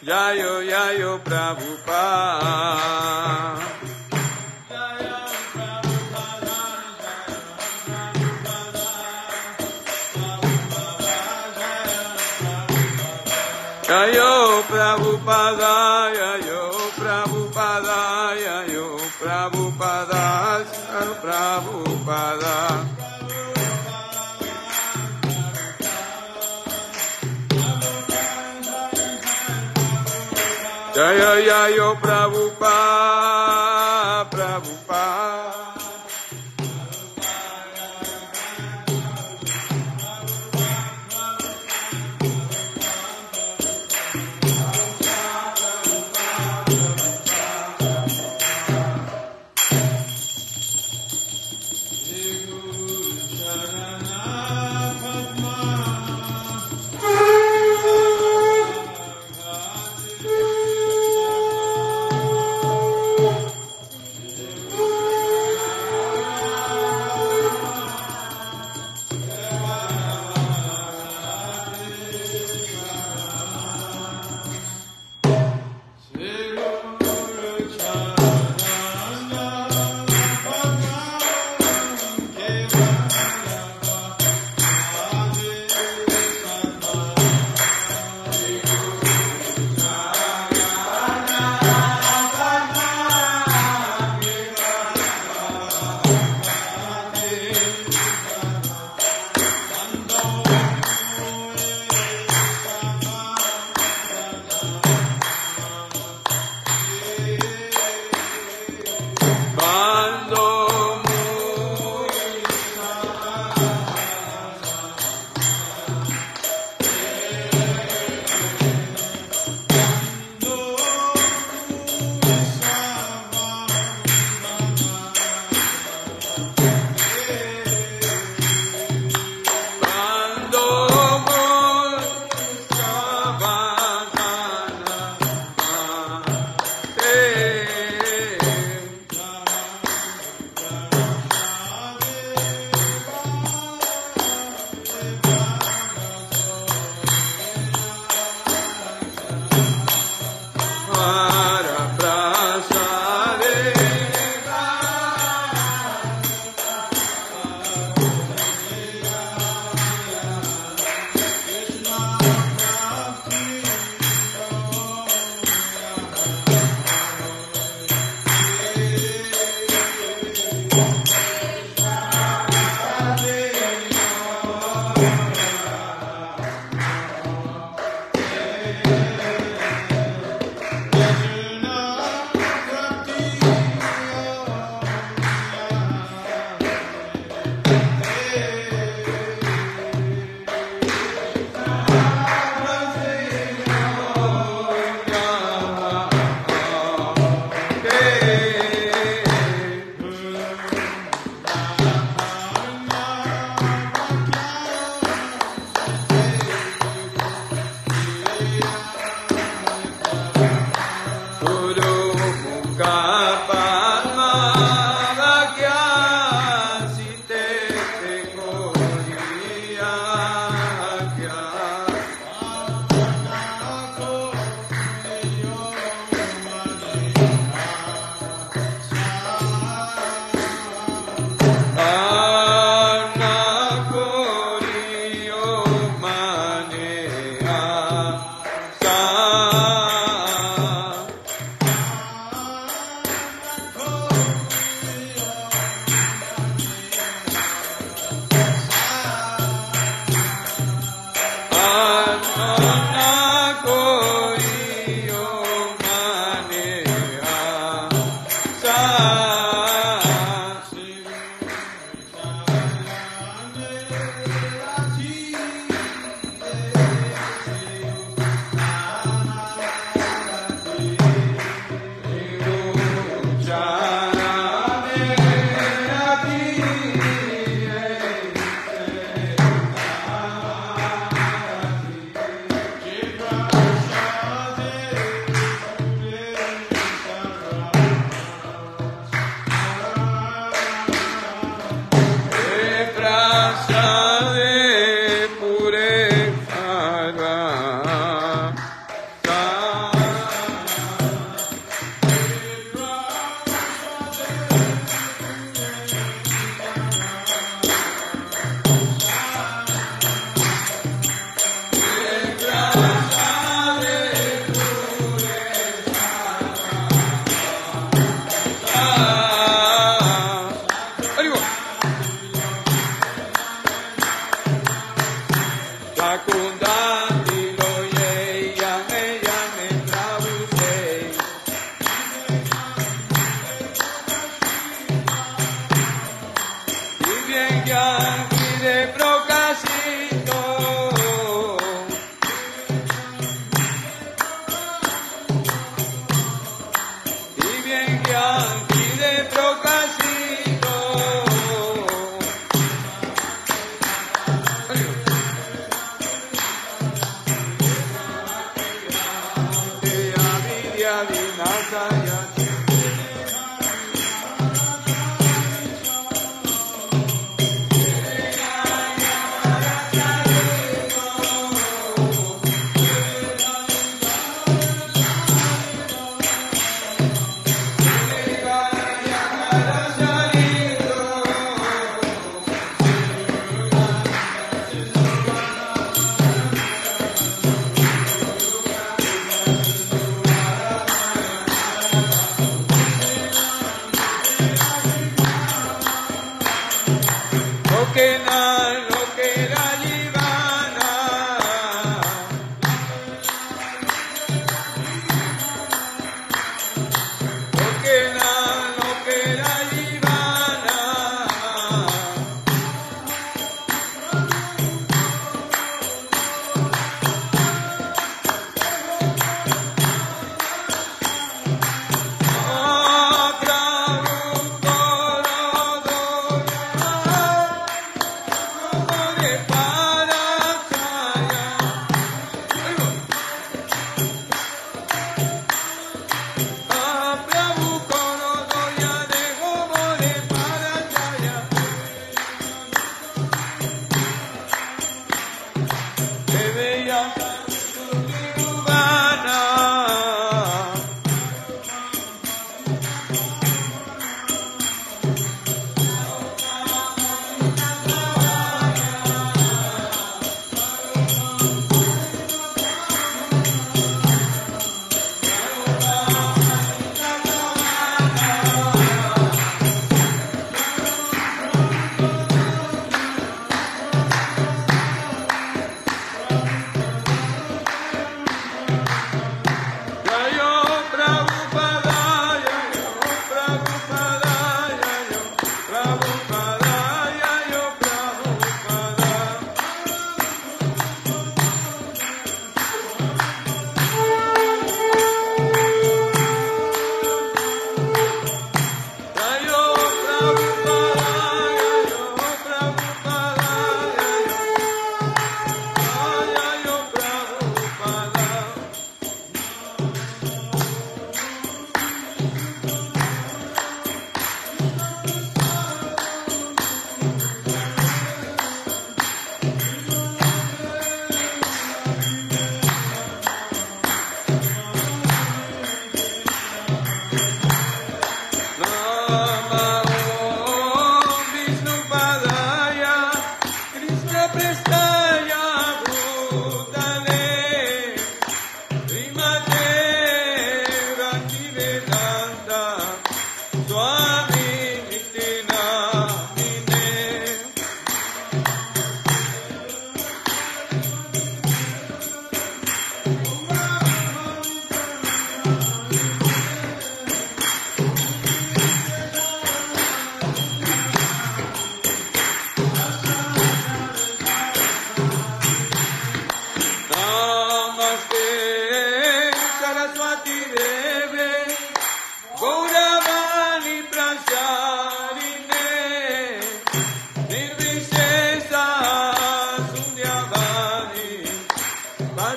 Jayo Jayo Prabhupada Jayo Prabhupada Jayo Prabhupada Jayo Prabhupada Prabhupada Jaya Jaya Prabhupada Paco.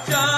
Raja.